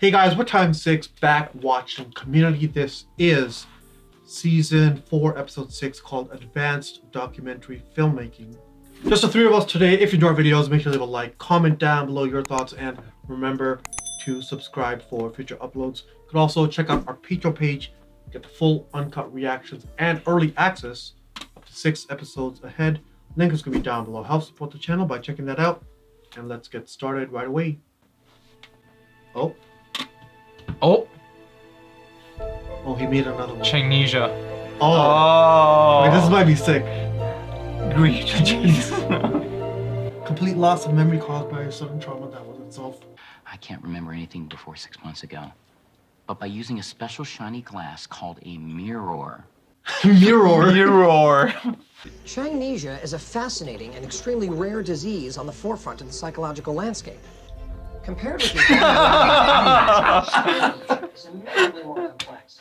Hey guys, we're Times6ix back watching Community. This is season four, episode six, called Advanced Documentary Filmmaking. Just the three of us today. If you enjoy our videos, make sure to leave a like, comment down below your thoughts, and remember to subscribe for future uploads. You can also check out our Patreon page, get the full uncut reactions and early access up to six episodes ahead. Link is going to be down below. Help support the channel by checking that out. And let's get started right away. Oh, Oh, oh, he made another one. Changnesia. Oh, Oh, wait, this might be sick. Great. Jeez. Complete loss of memory caused by a sudden trauma that was itself. I can't remember anything before six months ago. But by using a special shiny glass called a mirror, Mirror. Mirror. Changnesia is a fascinating and extremely rare disease on the forefront of the psychological landscape. Compared with the it's immeasurably more complex.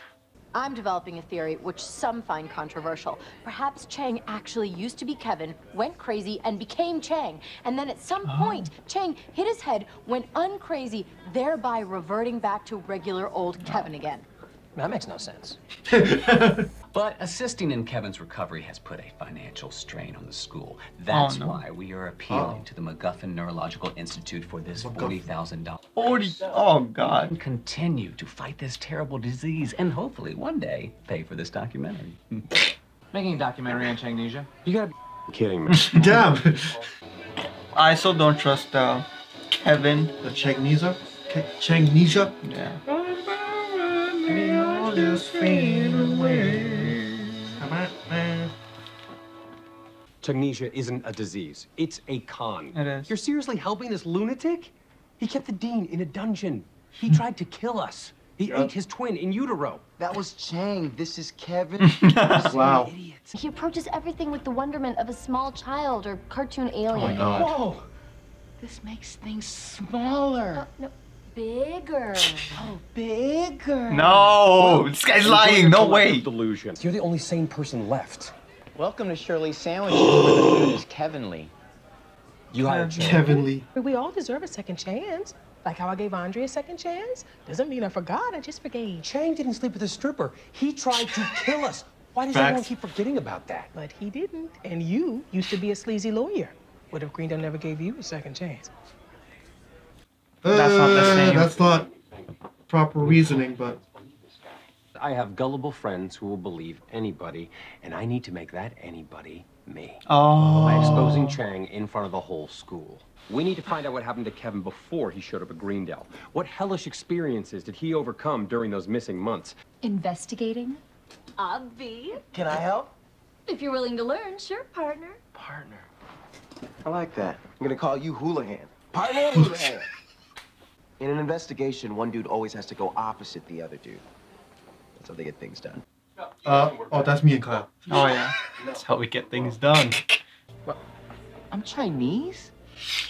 I'm developing a theory which some find controversial. Perhaps Chang actually used to be Kevin, went crazy, and became Chang. And then at some oh. point, Chang hit his head, went uncrazy, thereby reverting back to regular old Kevin again. That makes no sense. But assisting in Kevin's recovery has put a financial strain on the school. That's no. why we are appealing Oh. to the MacGuffin Neurological Institute for this $40,000. Forty. Oh God. And continue to fight this terrible disease and hopefully one day pay for this documentary. Making a documentary on Changnesia. You gotta be kidding me. Damn. I still don't trust uh, Kevin. the Changnesia? Ch- Changnesia? Yeah. Changnesia isn't a disease. It's a con. It is. You're seriously helping this lunatic? He kept the dean in a dungeon. He hmm. tried to kill us. He ate his twin in utero. That was Chang. This is Kevin. Wow. Idiots. He approaches everything with the wonderment of a small child or cartoon alien. Oh my God. Whoa! This makes things smaller. Oh, no, bigger. Oh, bigger. No, this guy's lying. No way. Delusion. You're the only sane person left. Welcome to Shirley's Sandwiches, where the food is Kevinly. You hired Chang. Kevin Lee. We all deserve a second chance. Like how I gave Andre a second chance. Doesn't mean I forgot, I just forgave. Chang didn't sleep with a stripper. He tried to kill us. Why does Facts. everyone keep forgetting about that? But he didn't. And you used to be a sleazy lawyer. What if Greendale never gave you a second chance? That's not the Uh, same. That's not proper reasoning, but I have gullible friends who will believe anybody, and I need to make that anybody me. Oh. by exposing Chang in front of the whole school. We need to find out what happened to Kevin before he showed up at Greendale. What hellish experiences did he overcome during those missing months? Investigating? Obvi. Can I help? If you're willing to learn, sure, partner. Partner. I like that. I'm gonna call you Houlihan. Partner Houlihan. In an investigation, one dude always has to go opposite the other dude. That's how they get things done. uh, oh, that's me and Kyle. Oh yeah. That's how we get things done. I'm Chinese?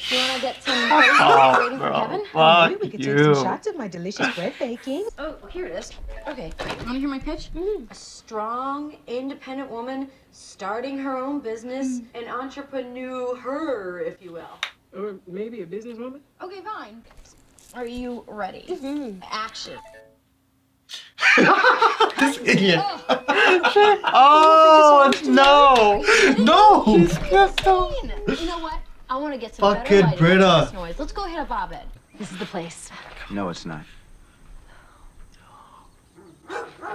You want to get some Oh, rating for bro. Kevin? Maybe we Fuck could take some shots of my delicious bread baking. Oh, here it is. Okay, want to hear my pitch? A strong, independent woman starting her own business, an entrepreneur, her, if you will. Or maybe a businesswoman. Okay, fine. Are you ready? Mm-hmm. Action. This idiot. Oh no. No! You know what? I want to get some Fucking better lighting Britta. this noise. Let's go hit a bob in. This is the place. No, it's not.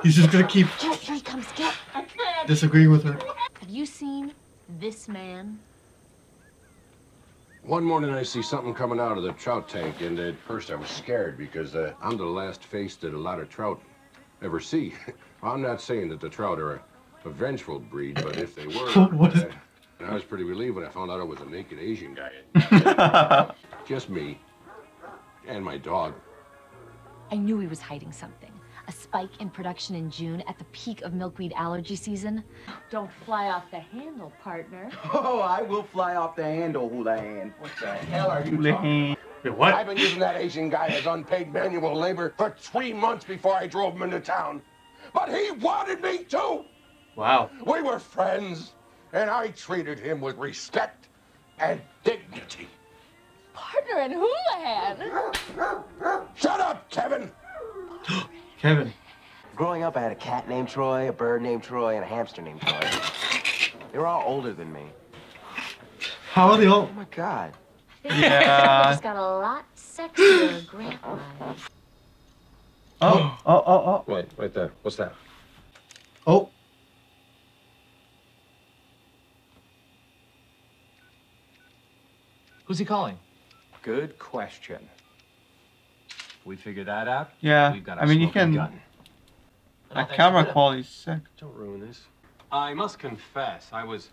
He's just gonna keep Get, here he comes. Get. disagreeing with her. Have you seen this man? One morning I see something coming out of the trout tank, and at first I was scared because uh, I'm the last face that a lot of trout ever see. I'm not saying that the trout are a, a vengeful breed, but if they were, What is- uh, I was pretty relieved when I found out it was a naked Asian guy. Just me and my dog. I knew he was hiding something. A spike in production in June at the peak of milkweed allergy season. Don't fly off the handle, partner. Oh, I will fly off the handle, Houlihan. What the hell are you talking? Wait, I've been using that Asian guy as unpaid manual labor for three months before I drove him into town. But he wanted me to. Wow. We were friends, and I treated him with respect and dignity. partner in Houlihan. Shut up, Kevin! Kevin. Growing up, I had a cat named Troy, a bird named Troy, and a hamster named Troy. They were all older than me. How are they all? Oh my god. Yeah. He's got a lot sexier grandpa. Oh, oh, oh, oh. Wait, wait there. What's that? Oh. Who's he calling? Good question. We figure that out. Yeah. We've got I mean, you smoking can. gun. That camera quality's sick. Don't ruin this. I must confess, I was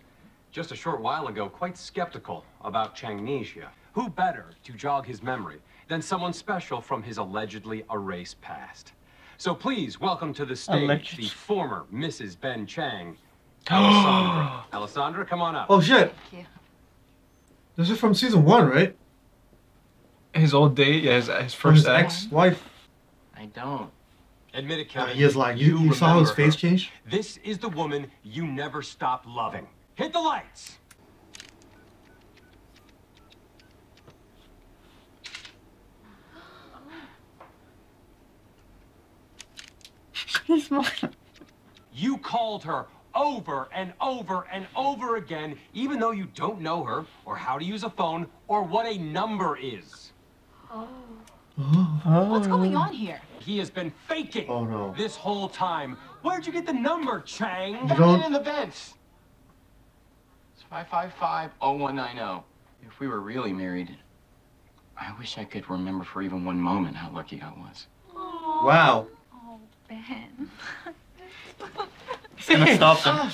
just a short while ago quite skeptical about Changnesia. Who better to jog his memory than someone special from his allegedly erased past? So please welcome to the stage Alleged. the former Mrs. Ben Chang, Alessandra. Alessandra, come on up. Oh shit. Thank you. This is from season one, right? His old date, yeah, his, his From his first ex. ex-wife. I don't. Admit it, Uh, Kevin. he is like, you, you saw his face her. change? This is the woman you never stopped loving. Hit the lights. You called her over and over and over again, even though you don't know her, or how to use a phone, or what a number is. Oh. Oh. What's going on here? He has been faking Oh, no. this whole time. Where'd you get the number, Chang? You don't- in the vents. It's 555-0190. If we were really married, I wish I could remember for even one moment how lucky I was. Wow. Oh, Ben. He's gonna stop them.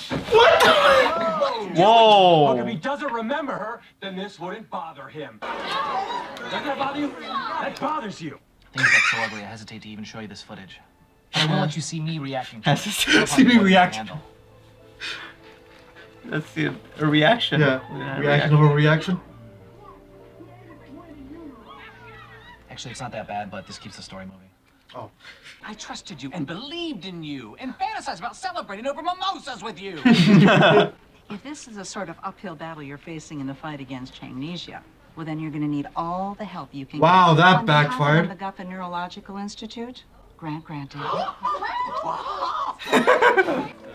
Oh, Look, if he doesn't remember her, then this wouldn't bother him. Doesn't that bother you? That bothers you. Things got so ugly, I hesitate to even show you this footage. But I won't let you see me reacting to it. Hesitate It'll to probably see me be more than I can reacting. handle. Let's see a reaction. Yeah. Reaction over reaction. Actually, it's not that bad, but this keeps the story moving. Oh. I trusted you and believed in you and fantasized about celebrating over mimosas with you. If this is a sort of uphill battle you're facing in the fight against Changnesia, well, then you're going to need all the help you can Wow, get. that On behalf of backfired. the MacGuffin Neurological Institute, grant granted.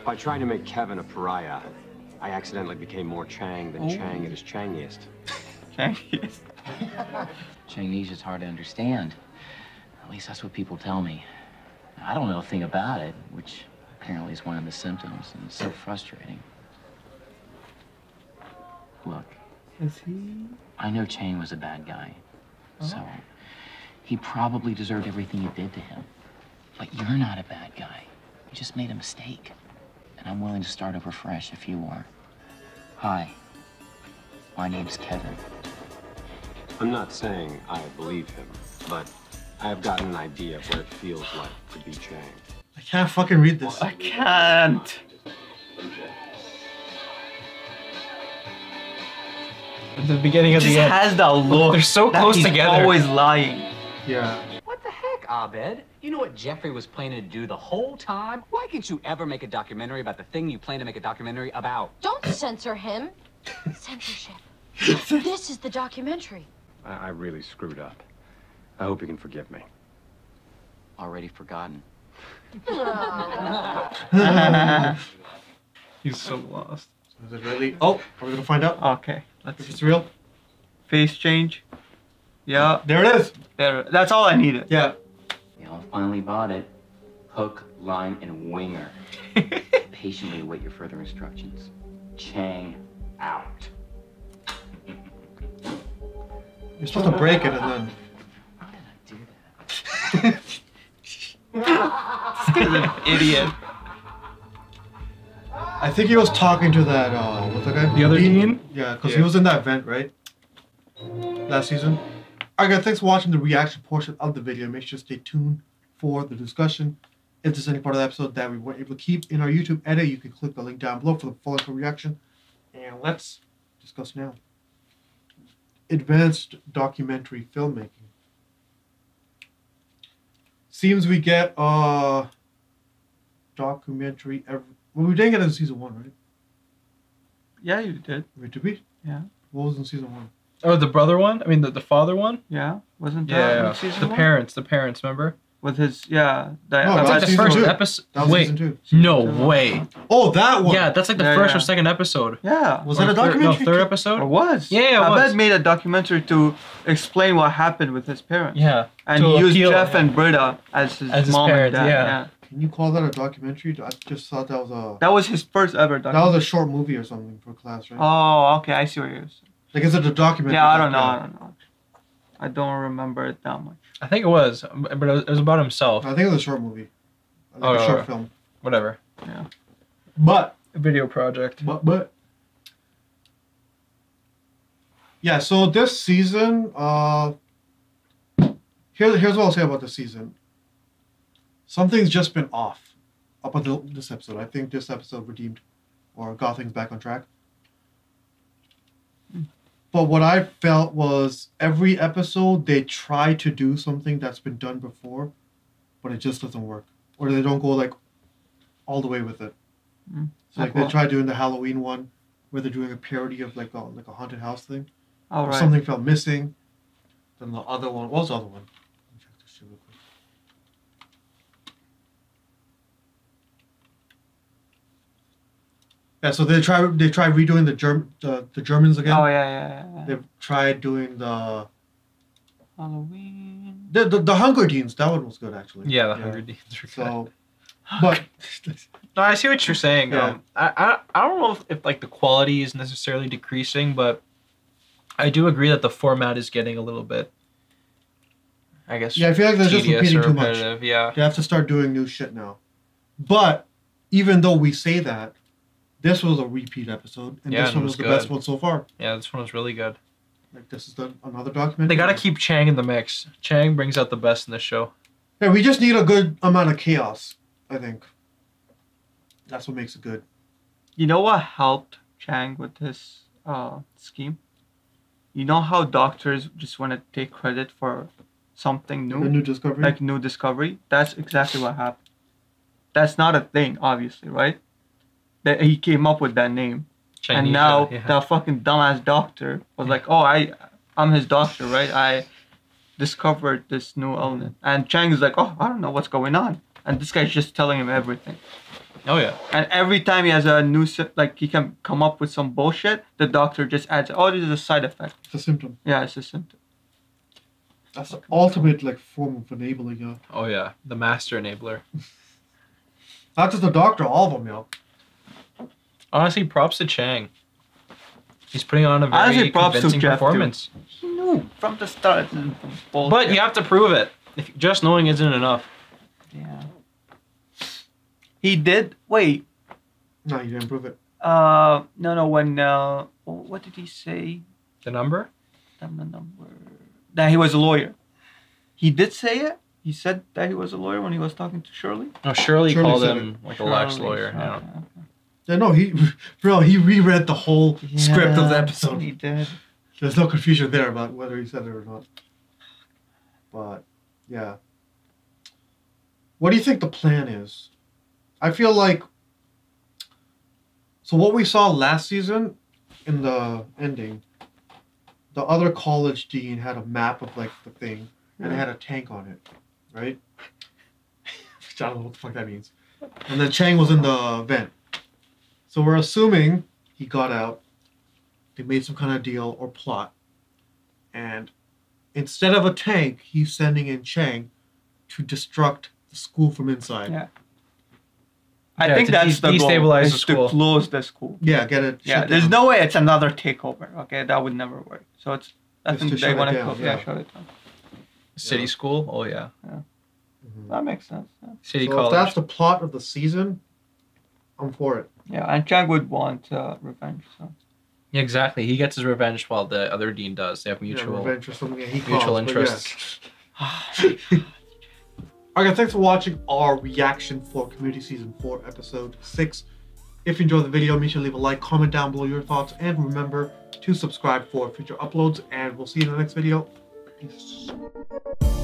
By trying to make Kevin a pariah, I accidentally became more Chang than Oh. Chang at his Changiest. Changiest. Chinese is hard to understand. At least that's what people tell me. I don't know a thing about it, which apparently is one of the symptoms, and it's so frustrating. Look, Is he? I know Chang was a bad guy, oh. so he probably deserved everything you did to him. But you're not a bad guy. You just made a mistake. And I'm willing to start over fresh if you are. Hi, my name's Kevin. I'm not saying I believe him, but I have gotten an idea of what it feels like to be Chang. I can't fucking read this. I can't. At the beginning of Just the end. has that look. They're so that close he's together. Always lying. Yeah. What the heck, Abed? You know what Jeffrey was planning to do the whole time? Why can't you ever make a documentary about the thing you plan to make a documentary about? Don't censor him. Censorship. this is the documentary. I, I really screwed up. I hope you can forgive me. Already forgotten. He's so lost. Is it really? Oh, are we gonna find out Okay, let's if see. it's real? Face change. Yeah, There it is. there. That's all I needed. Yeah. Y'all finally bought it. Hook, line, and winger. Patiently await your further instructions. Chang out. You're supposed to break it and then. This guy's an idiot. I think he was talking to that. Uh, what's that guy? The other Dean? Dean? Yeah, because he was in that vent, right? Last season. Alright, guys, thanks for watching the reaction portion of the video. Make sure to stay tuned for the discussion. If there's any part of the episode that we weren't able to keep in our YouTube edit, you can click the link down below for the full info reaction. And let's discuss now. Advanced documentary filmmaking. Seems we get a documentary every well we didn't get it in season one, right? Yeah, you did. Wait, did we? Yeah. What was in season one? Oh, the brother one. I mean, the, the father one. Yeah, wasn't that Yeah, in yeah. season the one? parents. The parents. Remember? With his yeah. That, No, that's like the season first two. episode. That was Wait, season two. no way. Oh, that one. Yeah, that's like the Yeah, first yeah. or second episode. Yeah. Was Or that a third- documentary? No, third episode. It was. Yeah, yeah, it Abed was. made a documentary to explain what happened with his parents. Yeah. And to he used appeal- Jeff and Britta as his As his mom parents, and dad. yeah. Can you call that a documentary? I just thought that was a. That was his first ever That documentary. was a short movie or something for class, right? Oh, okay. I see what you're saying. Like, is it a documentary? Yeah, I don't know. Yeah. I don't know. I don't remember it that much. I think it was, but it was, it was about himself. I think it was a short movie. Like Oh, a short alright. film. Whatever. Yeah. But A video project. But but yeah, so this season, uh here, here's what I'll say about this season. Something's just been off up until this episode. I think this episode redeemed or got things back on track. But what I felt was every episode they try to do something that's been done before, but it just doesn't work. Or they don't go like all the way with it. Mm. So like Like they tried doing the Halloween one, where they're doing a parody of like a like a haunted house thing. All right. Something felt missing. Then the other one, what was the other one? Let me check this shit real quick. Yeah, so they try they try redoing the Germ the, the Germans again. Oh yeah, yeah, yeah. yeah. They've tried doing the Halloween. the, the the Hunger Games. That one was good actually. Yeah, the Hunger Games are So, but No, I see what you're saying. Yeah. Um, I, I I don't know if, if like the quality is necessarily decreasing, but I do agree that the format is getting a little bit. I guess. Yeah, I feel like they're just repeating too much. Yeah. They have to start doing new shit now. But even though we say that, this was a repeat episode, and Yeah, this one was, was the good. best one so far. Yeah, this one was really good. Like this is the, another documentary. They got to keep Chang in the mix. Chang brings out the best in this show. Yeah, we just need a good amount of chaos. I think. That's what makes it good. You know what helped Chang with his uh, scheme? You know how doctors just want to take credit for something new? A new discovery. Like new discovery? That's exactly what happened. That's not a thing, obviously, right? That he came up with that name. Chinese, and now yeah. the fucking dumbass doctor was like, "Oh, I, I'm his doctor, right? I discovered this new element." And Chang is like, "Oh, I don't know what's going on," and this guy's just telling him everything. Oh yeah. And every time he has a new, sy- like he can come up with some bullshit, the doctor just adds, "Oh, this is a side effect." It's a symptom. Yeah, it's a symptom. That's the ultimate like form of enabling. You. Oh yeah, the master enabler. Not just the doctor, all of them, yo. Honestly, props to Chang. He's putting on a very Honestly, props to convincing Jeff, too. performance. He knew from the start. this is bullshit. But you have to prove it. If just knowing isn't enough. Yeah. He did. Wait. No, you didn't prove it. Uh, no, no. When uh, what did he say? The number? The number. That he was a lawyer. He did say it. He said that he was a lawyer when he was talking to Shirley. No, Shirley, Shirley called him it. like a lax lawyer. okay, Yeah. okay. Yeah, no, he, bro, he reread the whole script of the Yeah, episode. He did. There's no confusion there about whether he said it or not. But yeah. What do you think the plan is? I feel like so what we saw last season in the ending, the other college dean had a map of like the thing and it hmm. had a tank on it, right? Which I don't know what the fuck that means. And then Chang was in the vent. So we're assuming he got out they made some kind of deal or plot. And instead of a tank, he's sending in Chang to destruct the school from inside. Yeah. I Yeah, think to that's de- the goal. destabilize is the school. To close the school. Yeah, get it. Yeah, shut there's down. no way it's another takeover. Okay, that would never work. So it's I Just think to they want to down, yeah. yeah. shut it down. City school? Oh yeah. Mm-hmm. That makes sense. Yeah. City so if that's the plot of the season, I'm for it. Yeah, and Chang would want uh, revenge. So Yeah, exactly. He gets his revenge while the other dean does. They have Yeah, mutual revenge or something. Yeah, he mutual calls, interests. yeah. okay, thanks for watching our reaction for Community Season 4, Episode 6. If you enjoyed the video, make sure to leave a like, comment down below your thoughts, and remember to subscribe for future uploads. And we'll see you in the next video. Peace.